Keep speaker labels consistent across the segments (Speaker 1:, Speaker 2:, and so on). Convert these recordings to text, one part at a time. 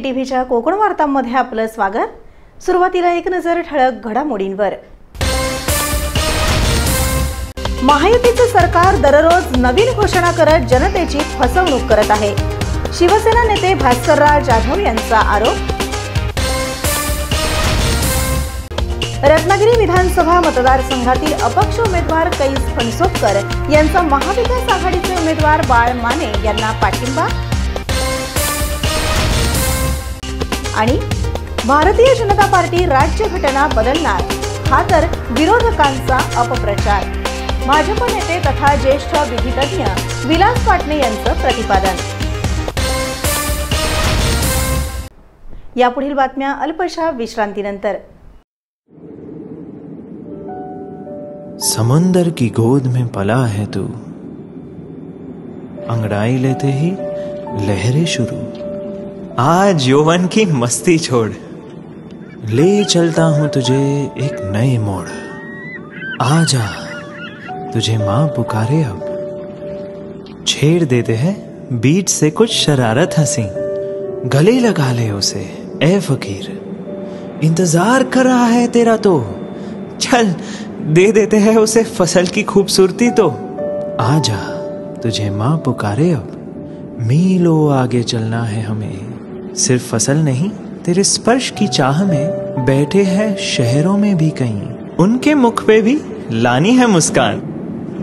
Speaker 1: नमस्कार व्हीच्या कोकण वार्तांमध्ये आपलं स्वागत. सुरुवातीला एक नजर ठळक घडामोडींवर. महायुतीचं सरकार दररोज नवीन घोषणा करत जनतेची फसवणूक करत आहे. शिवसेना नेते भास्करराव जाधव यांचा आरोप. रत्नागिरी विधानसभा मतदारसंघातील अपक्ष उमेदवार कैस फणसोपकर यांचा महाविकास आघाडीचे उमेदवार बाळ माने यांना पाठिंबा. आणि भारतीय जनता पार्टी राज्य घटना बदलणार हा तर विरोधकांचा अपप्रचार. भाजप नेते तथा ज्येष्ठ विधितज्ञ विलास पाटणे यांचं प्रतिपादन. यापुढील बातम्या अल्पशा विश्रांतीनंतर.
Speaker 2: समंदर की गोद में पला है तू. अंगड़ाई लेते ही लहरें शुरू. आज यौवन की मस्ती छोड़। ले चलता हूँ तुझे एक नए मोड़। आ जा तुझे माँ पुकारे अब। छेड़ देते हैं बीच से कुछ शरारत हँसी। गले लगा ले उसे, ए फकीर। इंतज़ार कर रहा है तेरा तो। चल, दे देते हैं उसे फ़सल की खूबसूरती तो। आ जा तुझे माँ पुकारे अब। मीलों आगे चलना है हमें। सिर्फ़ फ़सल नहीं, तेरे स्पर्श की चाह में बैठे हैं शहरों में भी कहीं। उनके मुख पे भी लानी है मुस्कान।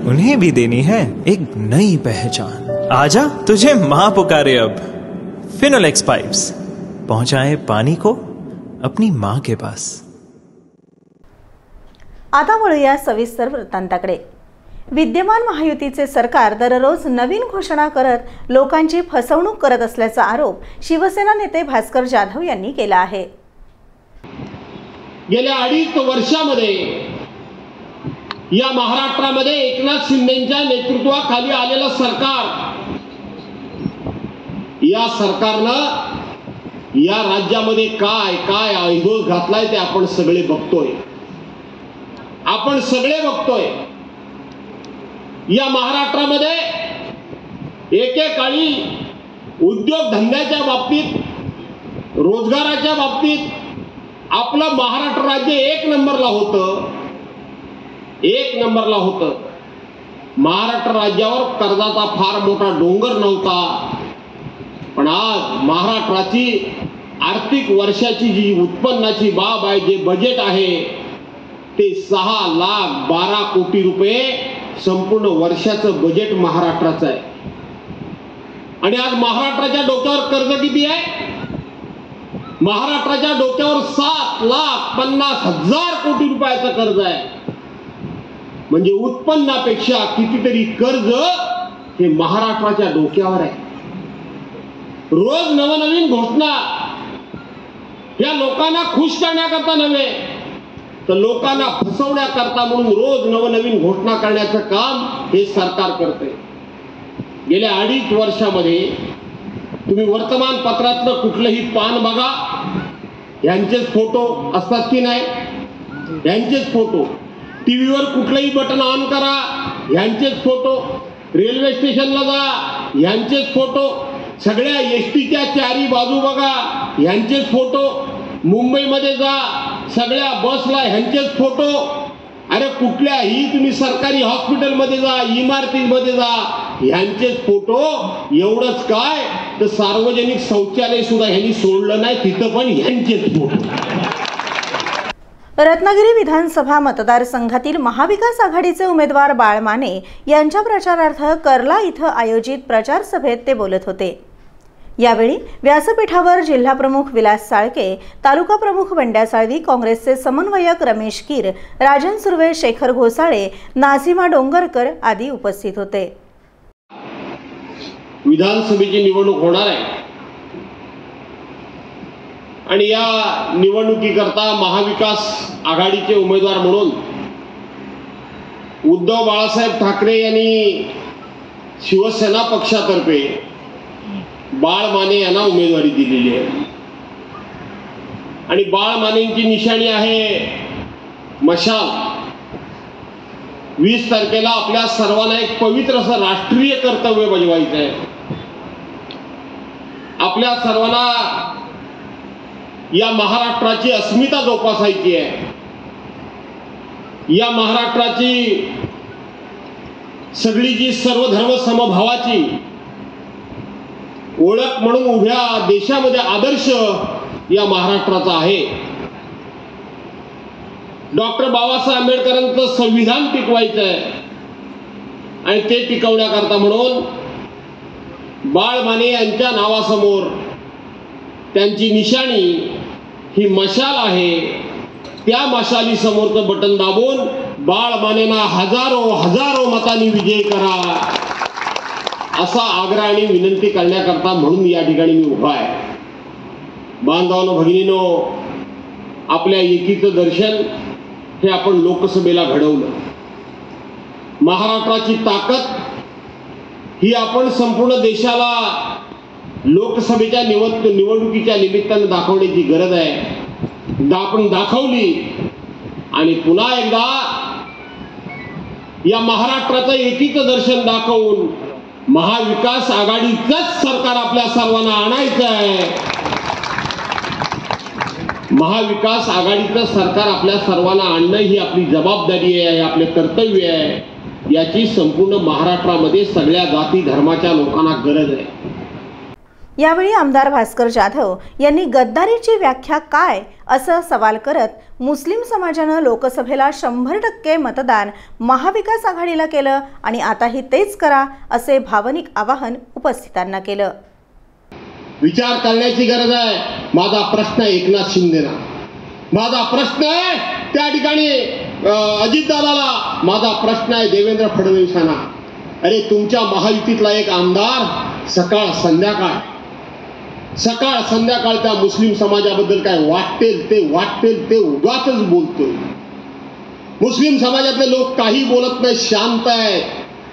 Speaker 2: उन्हें भी देनी है एक नई पहचान। आजा, तुझे माँ पुकारे अब। फिनोलेक्स पाइप्स पहुँचाए पानी को अपनी माँ के पास।
Speaker 1: आता वळूया सविस्तर वृत्तांताकडे. विद्यमान महायुतीचे सरकार दररोज नवीन घोषणा करत लोकांची फसवणूक करत असल्याचा आरोप शिवसेना नेते भास्कर जाधव यांनी केला आहे.
Speaker 3: गेल्या अडीच वर्षामध्ये या महाराष्ट्रामध्ये एकनाथ शिंदेच्या नेतृत्वाखाली आलेलं सरकार या सरकारनं या राज्यामध्ये काय काय ऐदोळ घातलाय ते आपण सगळे बघतोय. आपण सगळे बघतोय. या महाराष्ट्रामध्ये एकेकाळी उद्योगधंद्याच्या बाबतीत रोजगाराच्या बाबतीत आपलं महाराष्ट्र राज्य एक नंबरला होतं. एक नंबरला होतं. महाराष्ट्र राज्यावर कर्जाचा फार मोठा डोंगर नव्हता. पण आज महाराष्ट्राची आर्थिक वर्षाची जी उत्पन्नाची बाब आहे जे बजेट आहे ते सहा लाख बारा कोटी रुपये संपूर्ण वर्षाचं बजेट महाराष्ट्राचं आहे. आणि आज महाराष्ट्राच्या डोक्यावर कर्ज किती आहे? महाराष्ट्राच्या डोक्यावर सात लाख पन्नास हजार कोटी रुपयाचं कर्ज आहे. म्हणजे उत्पन्नापेक्षा कितीतरी कर्ज हे महाराष्ट्राच्या डोक्यावर आहे. रोज नवनवीन घोषणा. या लोकांना खुश करण्याकरता नव्हे. तर लोकांना फसवण्याकरता म्हणून रोज नवनवीन घोषणा करण्याचं काम हे सरकार करते गेल्या अडीच वर्षामध्ये तुम्ही वर्तमानपत्रातलं कुठलंही पान बघा यांचेच फोटो असतात की नाही? यांचेच फोटो. टी व्हीवर कुठलंही बटन ऑन करा यांचेच फोटो. रेल्वे स्टेशनला जा यांचेच फोटो. सगळ्या एस टीच्या चारी बाजू बघा यांचेच फोटो. मुंबईमध्ये जा सगळ्या बसला ह्यांचेच फोटो अरे कुठल्याही तुम्ही सरकारी हॉस्पिटलमध्ये जा इमारतीमध्ये जा ह्यांचेच फोटो एवढंच काय? तर सार्वजनिक शौचालय सुद्धा ह्यांनी सोडलं नाही तिथं पण ह्यांचेच फोटो
Speaker 1: रत्नागिरी विधानसभा मतदारसंघातील महाविकास आघाडीचे उमेदवार बाळ माने यांच्या प्रचारार्थ कर्ला इथं आयोजित प्रचार सभेत ते बोलत होते. यावेळी व्यासपीठावर जिल्हाप्रमुख विलास साळके तालुका प्रमुख बंड्या साळवी काँग्रेसचे समन्वयक रमेश कीर राजन सुर्वे शेखर घोसाळे नाझिमा डोंगरकर आदी उपस्थित होते.
Speaker 3: विधानसभेची निवडणूक होणार आहे. आणि या निवडणुकीकरता महाविकास आघाडीचे उमेदवार म्हणून उद्धव बाळासाहेब ठाकरे यांनी शिवसेना पक्षातर्फे बाळ माने यांना उमेदवारी दिलेली आहे. आणि बाळ मानेंची निशाणी आहे मशाल. वीस तारखेला आपल्या सर्वांना एक पवित्र असं राष्ट्रीय कर्तव्य बजवायचं आहे आपल्या सर्वांना या महाराष्ट्राची अस्मिता जोपासायची आहे. या महाराष्ट्राची सगळी जी सर्व धर्म समभावाची ओळख म्हणून उभ्या देशामध्ये आदर्श या महाराष्ट्राचा आहे. डॉक्टर बाबासाहेब आंबेडकरांचं संविधान टिकवायचं आहे आणि ते टिकवण्याकरता म्हणून बाळ माने यांच्या नावासमोर त्यांची निशाणी ही मशाल आहे. त्या मशाली समोरचं बटन दाबून बाळ मानेना हजारो हजारो मतांनी विजय करा. असा आग्रह आणि विनंती करण्याकरता म्हणून या ठिकाणी मी उभा आहे. बांधवानो भगिनीनो आपल्या एकीचं दर्शन हे आपण लोकसभेला घडवलं. महाराष्ट्राची ताकद ही आपण संपूर्ण देशाला लोकसभेच्या निवड निवडणुकीच्या निमित्तानं दाखवण्याची गरज आहे. आपण दाखवली आणि पुन्हा एकदा या महाराष्ट्राचं एकीचं दर्शन दाखवून महाविकास आघाडीचंच सरकार आपल्या सर्वांना आणायचं आहे महाविकास आघाडीचं सरकार आपल्या सर्वांना आणणं ही आपली जबाबदारी आहे आपले कर्तव्य आहे. याची संपूर्ण महाराष्ट्रामध्ये सगळ्या जाती धर्माच्या लोकांना गरज आहे.
Speaker 1: यावेळी आमदार भास्कर जाधव यांनी गद्दारीची व्याख्या काय असं सवाल करत मुस्लिम समाजानं लोकसभेला शंभर टक्के मतदान महाविकास आघाडीला केलं आणि आताही तेच करा असे भावनिक आवाहन उपस्थितांना केलं.
Speaker 3: विचार करण्याची गरज आहे. माझा प्रश्न एकनाथ शिंदेना माझा प्रश्न आहे त्या ठिकाणी अजितदादाला. माझा प्रश्न आहे देवेंद्र फडणवीसांना. अरे तुमच्या महायुतीतला एक आमदार सकाळ संध्याकाळ सकाळ संध्याकाळ त्या मुस्लिम समाजाबद्दल काय वाटतेल ते वाटतेल ते उगाच बोलतोय. मुस्लिम समाजातले लोक काही बोलत नाही शांत आहे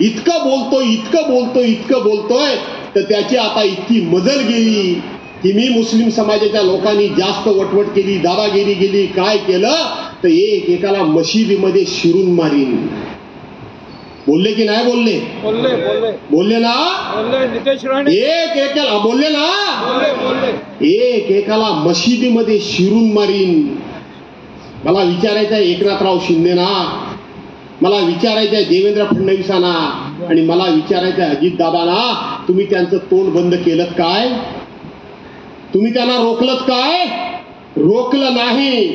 Speaker 3: इतकं बोलतोय इतकं बोलतोय इतकं बोलतोय तर त्याची आता इतकी मजल गेली की मी मुस्लिम समाजाच्या लोकांनी जास्त वटवट केली दादागिरी गेली काय केलं तर एक एकाला मशिदीमध्ये शिरून मारीन. बोलले की नाही बोलले?
Speaker 4: बोलले बोलले.
Speaker 3: बोलले ना?
Speaker 4: बोलले नितेश राणे.
Speaker 3: एक एकाला बोलले ना?
Speaker 4: बोलले बोलले.
Speaker 3: एक एकाला मशिदीमध्ये शिरून मारीन. मला विचारायचं आहे एकनाथराव शिंदेना मला विचारायचं आहे देवेंद्र फडणवीसांना आणि मला विचारायचं आहे अजितदादांना तुम्ही त्यांचं तोंड बंद केलं काय? तुम्ही त्यांना रोखलत काय? रोखलं नाही.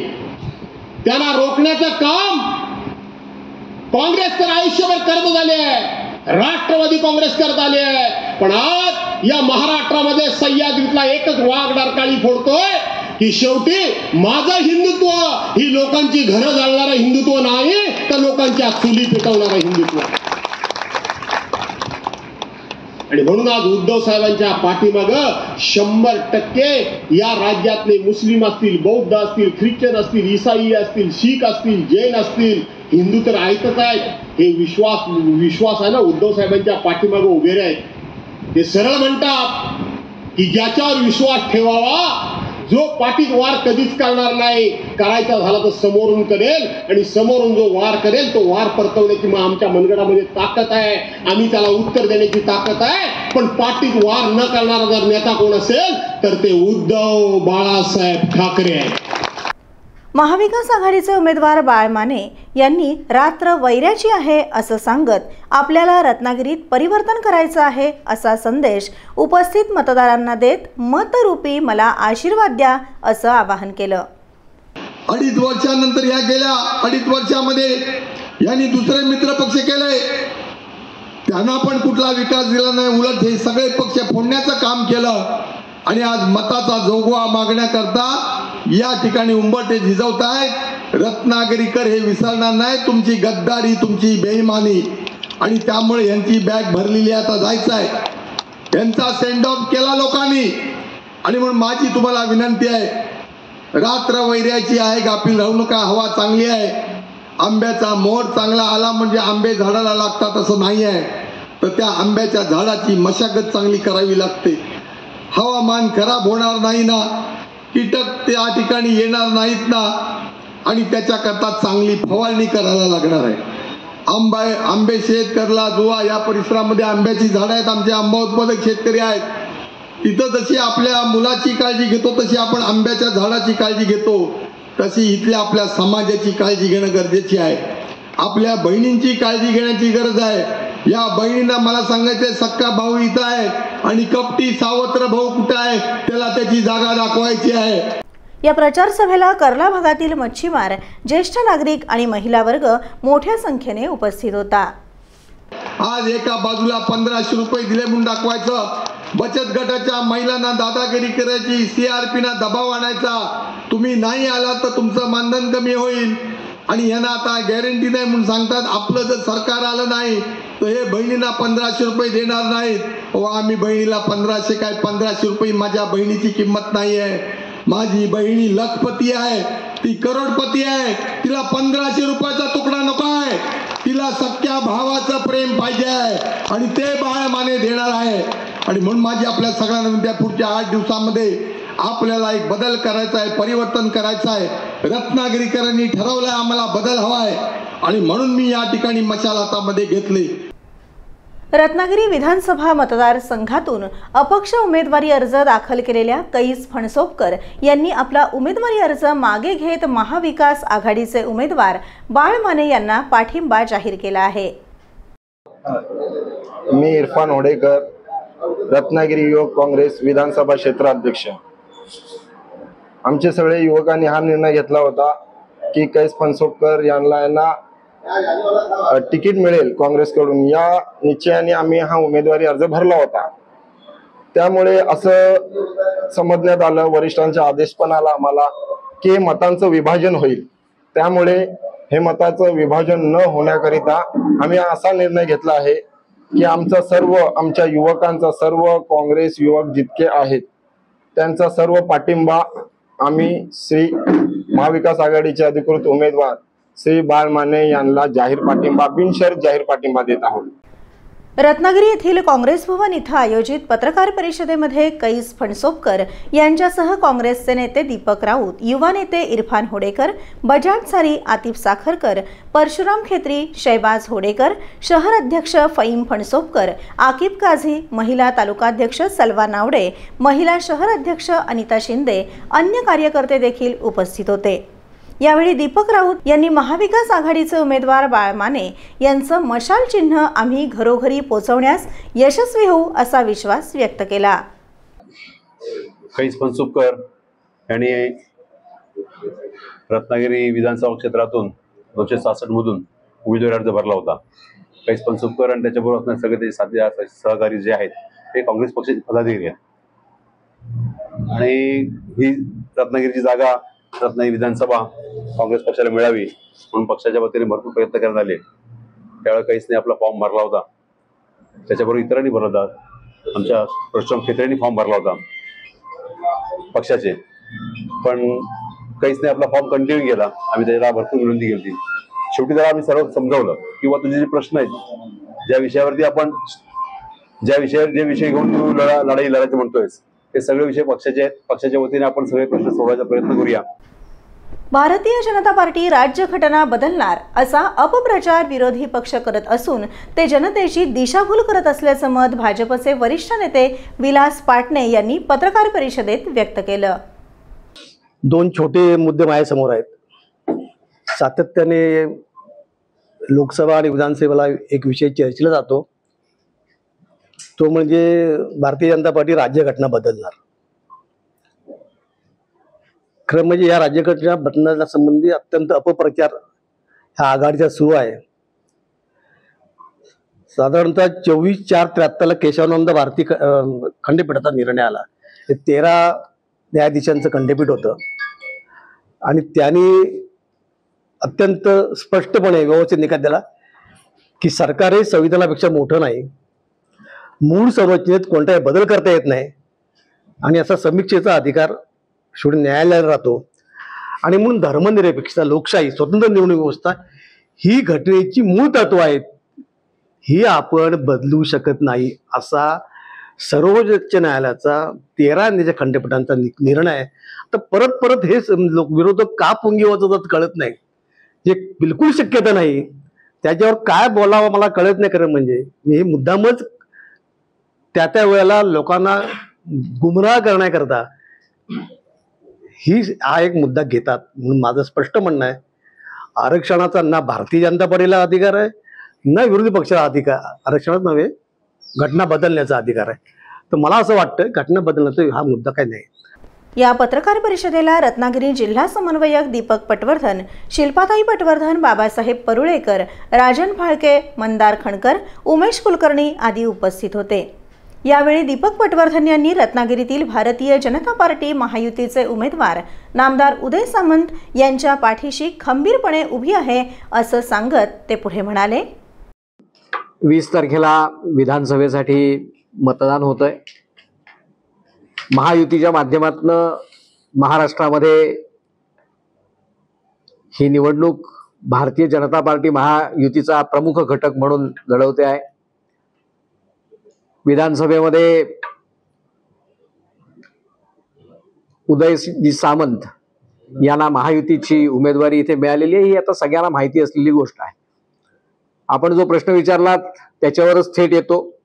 Speaker 3: त्यांना रोखण्याचं काम काँग्रेस तर आयुष्यभर करत झाले आहे. राष्ट्रवादी काँग्रेस करत आले आहे. पण आज या महाराष्ट्रामध्ये सह्याद्रीतला एकच वाघ डारकाळी फोडतोय की शेवटी माझं हिंदुत्व ही लोकांची घरं जाळणारं हिंदुत्व नाही तर लोकांच्या चुली पेटवणारं हिंदुत्व. आणि म्हणून आज उद्धव साहेबांच्या पाठीमाग शंभर टक्के या राज्यातले मुस्लिम असतील बौद्ध असतील ख्रिश्चन असतील इसाई असतील शीख असतील जैन असतील हिंदू तर ऐकत आहेत. हे विश्वास विश्वास आहे ना उद्धव साहेबांच्या पाठीमागे उभे आहेत ते सरळ म्हणतात की ज्याच्यावर विश्वास ठेवावा जो पाठीत वार कधीच करणार नाही. करायचा झाला तर समोरून करेल आणि समोरून जो वार करेल तो वार परतवण्याची मग आमच्या मनगडामध्ये ताकद आहे. आम्ही त्याला उत्तर देण्याची ताकद आहे. पण पाठीत वार न करणारा जर नेता कोण असेल तर ते उद्धव बाळासाहेब ठाकरे आहे
Speaker 1: महाविकास आघाडीचे उमेदवार बाळ माने यांनी रात्र वैऱ्याची आहे असं सांगत आपल्याला रत्नागिरीत परिवर्तन करायचं आहे असा संदेश उपस्थित मतदारांना देत मतरूपी मला आशीर्वाद द्या असं आवाहन केलं.
Speaker 5: अडीच वर्षानंतर या गेल्या अडीच वर्षामध्ये यांनी दुसरे मित्र पक्ष केले. त्यांना पण कुठला विकास दिला नाही उलट हे सगळे पक्ष फोडण्याचं काम केलं. आणि आज मताचा जोगवा मागण्याकरता या ठिकाणी उंबरटे झिजवत आहेत. रत्नागिरीकर हे विसरणार नाही तुमची गद्दारी तुमची बेईमानी आणि त्यामुळे यांची बॅग भरलेली आता जायचं आहे. यांचा सेंड ऑफ केला लोकांनी. आणि म्हणून माझी तुम्हाला विनंती आहे रात्र वैऱ्याची आहे गाफील राहू नका हवा चांगली आहे. आंब्याचा मोर चांगला आला म्हणजे आंबे झाडाला लागतात असं नाही आहे. तर त्या आंब्याच्या झाडाची मशागत चांगली करावी लागते. हवामान खराब होणार नाही ना. कीटक त्या ठिकाणी येणार नाहीत ना? आणि त्याच्याकरता चांगली फवारणी करायला लागणार आहे. आंबा आंबे शेत करला जुवा या परिसरामध्ये आंब्याची झाडं आहेत. आमचे आंबा उत्पादक शेतकरी आहेत. तिथं जशी आपल्या मुलाची काळजी घेतो तशी आपण आंब्याच्या झाडाची काळजी घेतो. तशी इथल्या आपल्या समाजाची काळजी घेणं गरजेची आहे. आपल्या बहिणींची काळजी घेण्याची गरज आहे. या बहिणींना मला सांगायचं सक्का भाऊ इथं आहे. आणि कपटी सावत्र भाऊ कुठं आहे? त्याला त्याची जागा दाखवायची आहे.
Speaker 1: या प्रचार सभेला कर्ला भागातील मच्छीमार ज्येष्ठ नागरिक आणि महिला वर्ग मोठ्या संख्येने उपस्थित होता.
Speaker 5: आज एका बाजूला पंधराशे रुपये दिले म्हणून दाखवायचं. बचत गटाच्या महिलांना दादागिरी करायची सीआरपी ना दबाव आणायचा. तुम्ही नाही आला तर तुमचं मानधन कमी होईल. आणि यांना आता गॅरंटी नाही म्हणून सांगतात आपलं जर सरकार आलं नाही तर हे बहिणींना पंधराशे रुपये देणार नाहीत. व आम्ही बहिणीला पंधराशे काय पंधराशे रुपये माझ्या बहिणीची किंमत नाही आहे माझी बहिणी लखपती आहे ती करोडपती आहे तिला पंधराशे रुपयाचा तुकडा नको आहे. तिला सख्या भावाचं प्रेम पाहिजे आहे आणि ते बाळ माने देणार आहे. आणि म्हणून माझी आपल्या सगळ्यांना विनंती आहे, पुढच्या आठ दिवसामध्ये आपल्याला एक बदल करायचा आहे परिवर्तन करायचं आहे. रत्नागिरीकरांनी ठरवलंय आम्हाला बदल हवा आहे आणि म्हणून मी या ठिकाणी मशाल हातामध्ये घेतली.
Speaker 1: रत्नागिरी विधानसभा मतदारसंघातून अपक्ष उमेदवारी अर्ज दाखल केलेल्या कैस फणसोपकर यांनी आपला उमेदवारी अर्ज मागे घेत महाविकास आघाडीचे उमेदवार बाळ माने यांना पाठिंबा जाहीर केला आहे.
Speaker 6: मी इरफान होडेकर रत्नागिरी युवक काँग्रेस विधानसभा क्षेत्राध्यक्ष. आमचे सगळे युवकांनी हा निर्णय घेतला होता की कैस फणसोपकर यांना यांना तिकीट मिळेल काँग्रेसकडून. या निश्चयाने आम्ही हा उमेदवारी अर्ज भरला होता. त्यामुळे असं समजण्यात आलं वरिष्ठांचा आदेश पण आला आम्हाला की मतांचं विभाजन होईल. त्यामुळे हे मताचं विभाजन न होण्याकरिता आम्ही असा निर्णय घेतला आहे की आमचा सर्व आमच्या युवकांचा सर्व काँग्रेस युवक जितके आहेत त्यांचा सर्व पाठिंबा आम्ही श्री महाविकास आघाडीचे अधिकृत उमेदवार श्री बाळ माने यांना जाहीर पाठिंबा बिनशर्त जाहीर पाठिंबा देत आहोत.
Speaker 1: रत्नागिरी येथील काँग्रेस भवन इथं आयोजित पत्रकार परिषदेमध्ये कैस फणसोपकर यांच्यासह काँग्रेसचे नेते दीपक राऊत युवा नेते इरफान होडेकर बजाज सारी आतिफ साखरकर परशुराम खेत्री शैबाज होडेकर शहर अध्यक्ष फईम फणसोपकर आकिब काझी महिला तालुकाध्यक्ष सलवा नावडे महिला शहर अध्यक्ष अनिता शिंदे अन्य कार्यकर्ते देखील उपस्थित होते. यावेळी दीपक राऊत यांनी महाविकास आघाडीचे उमेदवार बाळ माने यांचं मशाल चिन्ह आम्ही घरोघरी पोहोचवण्यास यशस्वी होऊ असा विश्वास व्यक्त केला.
Speaker 7: कैस फणसुपकर यांनी रत्नागिरी विधानसभा क्षेत्रातून दोनशे सहासष्ट मधून उमेदवारी अर्ज भरला होता. कैस फणसुपकर आणि त्याच्याबरोबर असणारे सगळे त्याचे साध्य सहकारी जे आहेत ते काँग्रेस पक्षाचे पदाधिकारी आहेत. आणि ही रत्नागिरीची जागा रत्नागिरी विधानसभा काँग्रेस पक्षाला मिळावी म्हणून पक्षाच्या वतीने भरपूर प्रयत्न करण्यात आले. त्यावेळेला नाही आपला फॉर्म भरला होता. त्याच्याबरोबर इतरांनी भरला होता. आमच्या परशुराम खेत्रेंनी फॉर्म भरला होता. पक्षाचे. पण काहीच नाही आपला फॉर्म कंटिन्यू केला आम्ही त्याला भरपूर विनंती केली होती. शेवटी त्याला आम्ही सर्व समजावलं किंवा तुझे जे प्रश्न आहेत ज्या विषयावरती आपण ज्या विषयावर जे विषय घेऊन तू लढा लढाई लढायचं म्हणतोयस ते सगळे विषय पक्षाचे आहेत. पक्षाच्या वतीने आपण सगळे प्रश्न सोडवायचा प्रयत्न करूया.
Speaker 1: भारतीय जनता पार्टी राज्यघटना बदलणार असा अपप्रचार विरोधी पक्ष करत असून ते जनतेची दिशाभूल करत असल्याचं मत भाजपचे वरिष्ठ नेते विलास पाटणे यांनी पत्रकार परिषदेत व्यक्त केलं.
Speaker 8: दोन छोटे मुद्दे माझ्यासमोर आहेत. सातत्याने लोकसभा आणि विधानसभेला एक विषय चर्चेला जातो. तो म्हणजे भारतीय जनता पार्टी राज्यघटना बदलणार. खरं म्हणजे या राज्यघटना बदलण्यासंबंधी अत्यंत अपप्रचार ह्या आघाडीचा सुरू आहे. साधारणतः चोवीस चार त्र्याहत्तरला केशवानंद भारती खंडपीठाचा निर्णय आला. हे तेरा न्यायाधीशांचं खंडपीठ होतं. आणि त्यांनी अत्यंत स्पष्टपणे व्यवस्थित निकाल दिला की सरकार हे संविधानापेक्षा मोठं नाही. मूळ संरचनेत कोणताही बदल करता येत नाही. आणि असा समीक्षेचा अधिकार शेवटी न्यायालयाला राहतो. आणि म्हणून धर्मनिरपेक्षता लोकशाही स्वतंत्र निवडणूक व्यवस्था ही घटनेची मूळ तत्व आहेत. ही आपण बदलू शकत नाही असा सर्वोच्च न्यायालयाचा तेरा न्यायाच्या खंडपीठांचा नि- निर्णय आहे. तर परत परत हे सम- लोक विरोधक का पुंगी वाजवतात कळत नाही? जे बिलकुल शक्यता नाही. त्याच्यावर काय बोलावं मला कळत नाही खरं म्हणजे. मी हे मुद्दामच त्या त्या वेळेला लोकांना गुमराह करण्याकरता ही हा एक मुद्दा घेतात म्हणून माझं स्पष्ट म्हणणं आहे. आरक्षणाचा ना भारतीय जनता पार्टीला अधिकार आहे ना विरोधी पक्षाला अधिकार आरक्षणात नव्हे घटना बदलण्याचा अधिकार आहे. तर मला असं वाटतं घटना बदलण्याचा हा मुद्दा काही नाही.
Speaker 1: या पत्रकार परिषदेला रत्नागिरी जिल्हा समन्वयक दीपक पटवर्धन शिल्पाताई पटवर्धन बाबासाहेब परुळेकर राजन फाळके मंदार खणकर उमेश कुलकर्णी आदी उपस्थित होते. यावेळी दीपक पटवर्धन यांनी रत्नागिरीतील भारतीय जनता पार्टी महायुतीचे उमेदवार नामदार उदय सामंत यांच्या पाठीशी खंबीरपणे उभी आहे असं सांगत ते पुढे म्हणाले.
Speaker 9: वीस तारखेला विधानसभेसाठी मतदान होतंय. महायुतीच्या माध्यमातून महाराष्ट्रामध्ये ही निवडणूक भारतीय जनता पार्टी महायुतीचा प्रमुख घटक म्हणून लढवते आहे. विधानसभेमध्ये उदयजी सामंत यांना महायुतीची उमेदवारी इथे मिळालेली आहे ही आता सगळ्यांना माहिती असलेली गोष्ट आहे. आपण जो प्रश्न विचारलात त्याच्यावरच थेट येतो.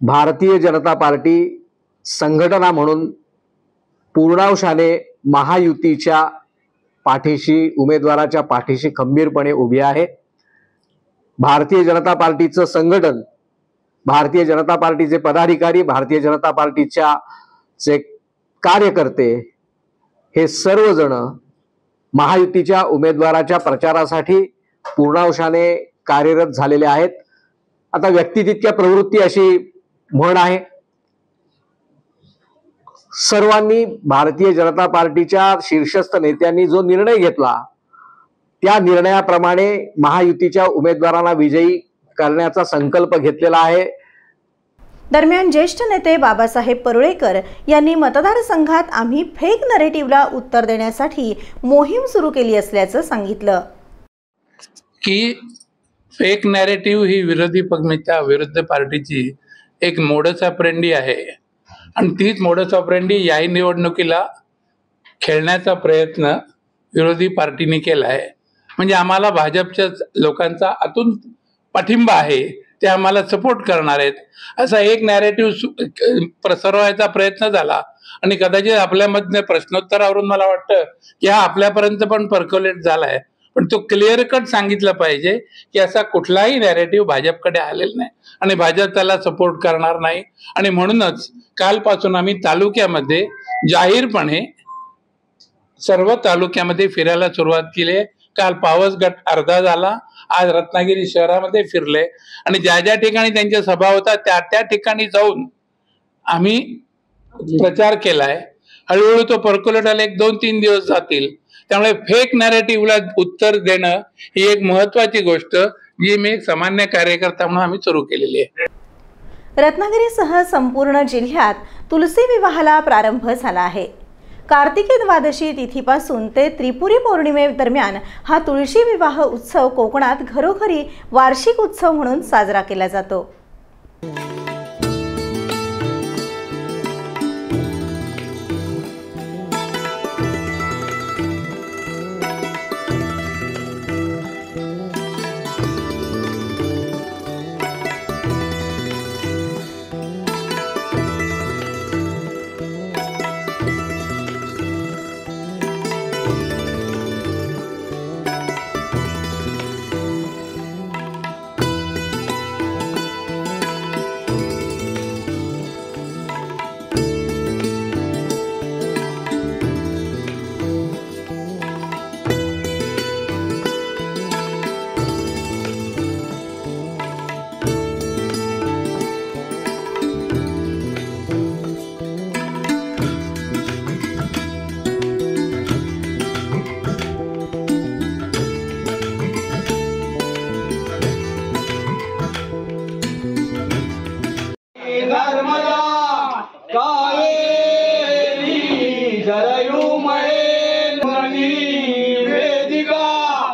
Speaker 9: भारतीय जनता पार्टी संघटना म्हणून पूर्णांशाने महायुतीच्या पाठीशी उमेदवाराच्या पाठीशी खंबीरपणे उभी आहे. भारतीय जनता पार्टीचं संघटन भारतीय जनता पार्टीचे पदाधिकारी भारतीय जनता पार्टीच्या जे कार्यकर्ते हे सर्वजण महायुतीच्या उमेदवाराच्या प्रचारासाठी पूर्णांशाने कार्यरत झालेले आहेत. आता व्यक्ती तितक्या प्रवृत्ती अशी म्हण आहे. सर्वांनी भारतीय जनता पार्टीच्या शीर्षस्थ नेत्यांनी जो निर्णय घेतला त्या निर्णयाप्रमाणे महायुतीच्या उमेदवारांना विजयी करण्याचा संकल्प घेतलेला आहे.
Speaker 1: दरम्यान ज्येष्ठ नेते बाबासाहेब परुळेकर यांनी मतदारसंघात आम्ही फेक नरेटिव्हला उत्तर देण्यासाठी मोहीम सुरू केली असल्याचं सांगितलं.
Speaker 10: की फेक नॅरेटिव्ह ही विरोधी पक्षाच्या विरुद्ध पार्टीची एक मोडस ऑपरेंडी आहे. आणि तीच मोडस ऑपरेंडी याही निवडणुकीला खेळण्याचा प्रयत्न विरोधी पार्टीने केला आहे म्हणजे आम्हाला भाजपच्या लोकांचा आतून पाठिंबा आहे ते आम्हाला सपोर्ट करणार आहेत. असा एक नॅरेटिव्ह प्रसरवायचा प्रयत्न झाला. आणि कदाचित आपल्यामधनं प्रश्नोत्तरावरून मला वाटतं की हा आपल्यापर्यंत पण पर्क्युलेट झाला आहे पण तो क्लिअर कट सांगितलं पाहिजे की असा कुठलाही नॅरेटिव्ह भाजपकडे आलेला नाही. आणि भाजप त्याला सपोर्ट करणार नाही. आणि म्हणूनच कालपासून आम्ही तालुक्यामध्ये जाहीरपणे सर्व तालुक्यामध्ये फिरायला सुरुवात केली काल पावस गट अर्धा झाला. आज रत्नागिरी शहरामध्ये फिरले आणि ज्या ज्या ठिकाणी त्यांच्या सभा होतात त्या त्या ठिकाणी जाऊन आम्ही प्रचार केलाय. हळूहळू तो पर्क्युलेट एक दोन तीन दिवस जातील. त्यामुळे फेक नॅरेटिव्हला उत्तर देणं ही एक महत्वाची गोष्ट जी मी एक सामान्य कार्यकर्ता म्हणून आम्ही सुरू केलेली आहे.
Speaker 1: रत्नागिरीसह संपूर्ण जिल्ह्यात तुलसी विवाहाला प्रारंभ झाला आहे. कार्तिकी द्वादशी तिथीपासून ते त्रिपुरी पौर्णिमे दरम्यान हा तुळशी विवाह उत्सव कोकणात घरोघरी वार्षिक उत्सव म्हणून साजरा केला जातो.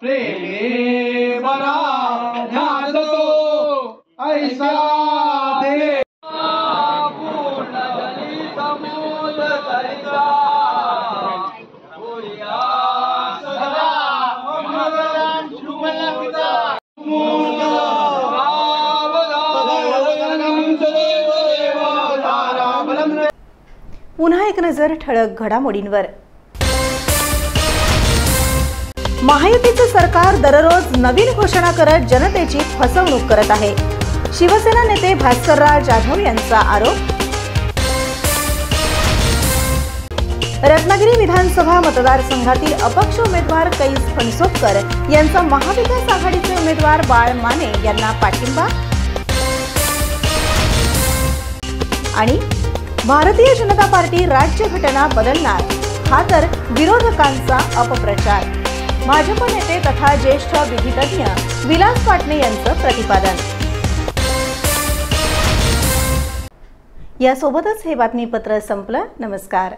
Speaker 11: प्रेमे बरा ध्यातो ऐसा दे
Speaker 1: पुन्हा एक नजर ठळक घडामोडींवर. महायुतीचे सरकार दररोज नवीन घोषणा करत जनतेची फसवणूक करत आहे. शिवसेना नेते भास्करराव जाधव यांचा आरोप. रत्नागिरी विधानसभा मतदारसंघातील अपक्ष उमेदवार कैस फणसोपकर यांचा महाविकास आघाडीचे उमेदवार बाळ माने यांना पाठिंबा. आणि भारतीय जनता पार्टी राज्य घटना बदलणार हा तर विरोधकांचा अपप्रचार. भाजप नेते तथा ज्येष्ठ विधितज्ञ विलास पाटणे यांचं प्रतिपादन. यासोबतच हे बातमीपत्र संपलं. नमस्कार.